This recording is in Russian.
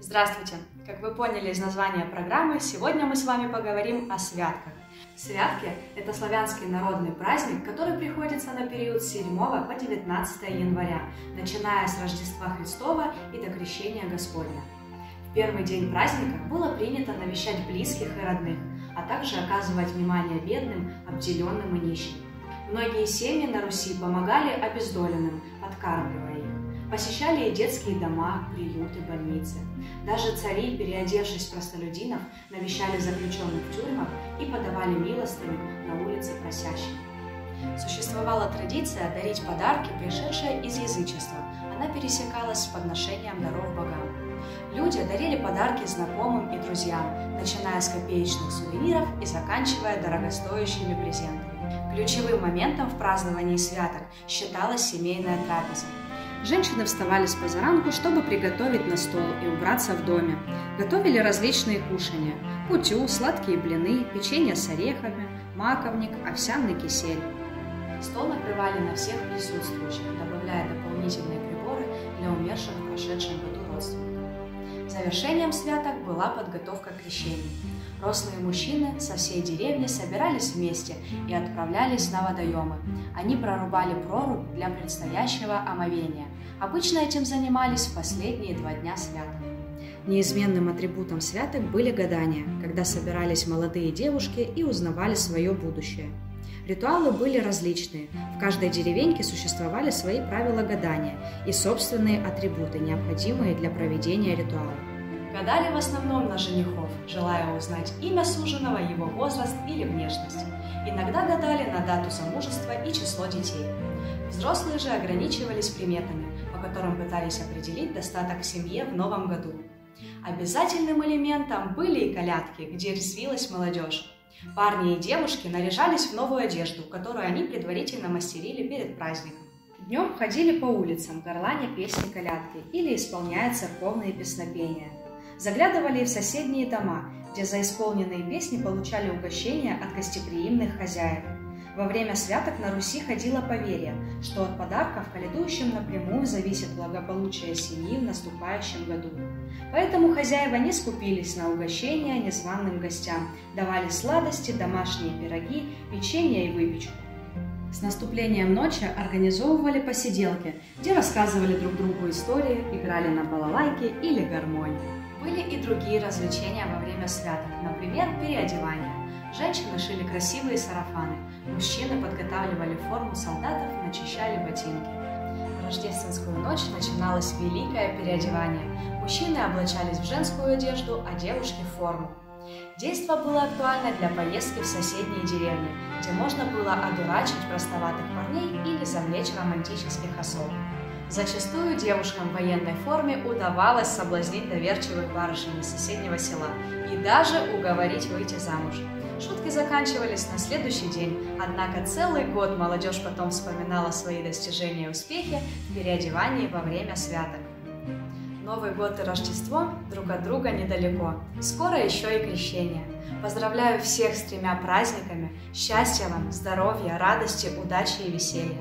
Здравствуйте! Как вы поняли из названия программы, сегодня мы с вами поговорим о святках. Святки – это славянский народный праздник, который приходится на период с 7 по 19 января, начиная с Рождества Христова и до Крещения Господня. В первый день праздника было принято навещать близких и родных, а также оказывать внимание бедным, обделенным и нищим. Многие семьи на Руси помогали обездоленным, подкармливая их. Посещали и детские дома, приюты, больницы. Даже цари, переодевшись в простолюдинов, навещали заключенных в тюрьмах и подавали милостыню на улице просящим. Существовала традиция дарить подарки, пришедшая из язычества. Она пересекалась с подношением даров богам. Люди дарили подарки знакомым и друзьям, начиная с копеечных сувениров и заканчивая дорогостоящими презентами. Ключевым моментом в праздновании святок считалась семейная трапеза. Женщины вставали с позаранку, чтобы приготовить на стол и убраться в доме. Готовили различные кушания – кутю, сладкие блины, печенье с орехами, маковник, овсяный кисель. Стол накрывали на всех присутствующих, добавляя дополнительные приборы для умерших в прошедшем году. Завершением святок была подготовка к крещению. Рослые мужчины со всей деревни собирались вместе и отправлялись на водоемы. Они прорубали прорубь для предстоящего омовения. Обычно этим занимались в последние два дня святок. Неизменным атрибутом святок были гадания, когда собирались молодые девушки и узнавали свое будущее. Ритуалы были различные. В каждой деревеньке существовали свои правила гадания и собственные атрибуты, необходимые для проведения ритуала. Гадали в основном на женихов, желая узнать имя суженого, его возраст или внешность. Иногда гадали на дату замужества и число детей. Взрослые же ограничивались приметами, по которым пытались определить достаток семье в новом году. Обязательным элементом были и колядки, где резвилась молодежь. Парни и девушки наряжались в новую одежду, которую они предварительно мастерили перед праздником. Днем ходили по улицам, горланя песни колядки или исполняя церковные песнопения – заглядывали в соседние дома, где за исполненные песни получали угощения от гостеприимных хозяев. Во время святок на Руси ходило поверье, что от подарков каледующим напрямую зависит благополучие семьи в наступающем году. Поэтому хозяева не скупились на угощения незваным гостям, давали сладости, домашние пироги, печенье и выпечку. С наступлением ночи организовывали посиделки, где рассказывали друг другу истории, играли на балалайке или гармонии. Были и другие развлечения во время святок, например, переодевание. Женщины шили красивые сарафаны, мужчины подготавливали форму солдатов и начищали ботинки. В рождественскую ночь начиналось великое переодевание. Мужчины облачались в женскую одежду, а девушки в форму. Действо было актуально для поездки в соседние деревни, где можно было одурачить простоватых парней или завлечь романтических особ. Зачастую девушкам в военной форме удавалось соблазнить доверчивых барышень из соседнего села и даже уговорить выйти замуж. Шутки заканчивались на следующий день, однако целый год молодежь потом вспоминала свои достижения и успехи в переодевании во время святок. Новый год и Рождество друг от друга недалеко. Скоро еще и крещение. Поздравляю всех с тремя праздниками. Счастья вам, здоровья, радости, удачи и веселья.